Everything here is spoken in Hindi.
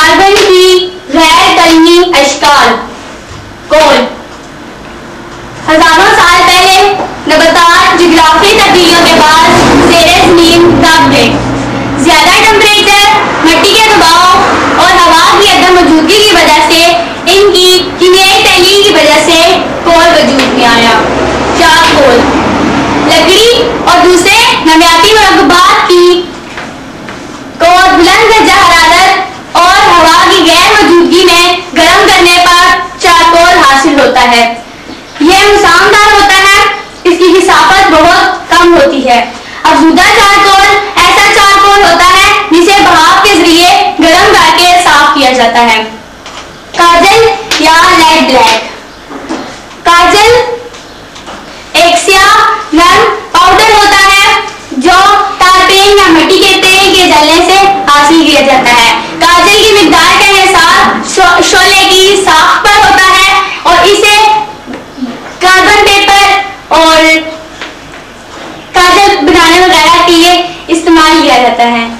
कार्बन की गैर कलमी अशकाल कौन? हज़ारों साल पहले नबातात जिग्राफी तब्दीलियों के बाद जेर ज़मीन दब गए ज़्यादा टेम्परेचर मिट्टी के दबाव और हवा की अदम मौजूदगी की वजह से इनकी कीमियाई की वजह से वजूद में आया। चार कोल? लकड़ी और दूसरे नवियाती मरकबात की को बुलंद दर्जा हरारत और हवा की गैर मौजूदगी में गर्म करने पर चारकोल हासिल होता है यह मुसामदार होता है इसकी हिसाबत बहुत कम होती है अफजूदा चारकोल, ऐसा चारकोल होता है, जिसे भाप के ज़रिए गर्म करके साफ़ किया जाता है। काजल या लेड ब्लैक काजल एक नरम पाउडर होता है, जो टारपेन या मिट्टी के तेल के जलने से हासिल किया जाता है। काजल की मिकदार का हिसाब शोले की साख पर होता है, और इसे कार्बन पेपर और किया जाता है।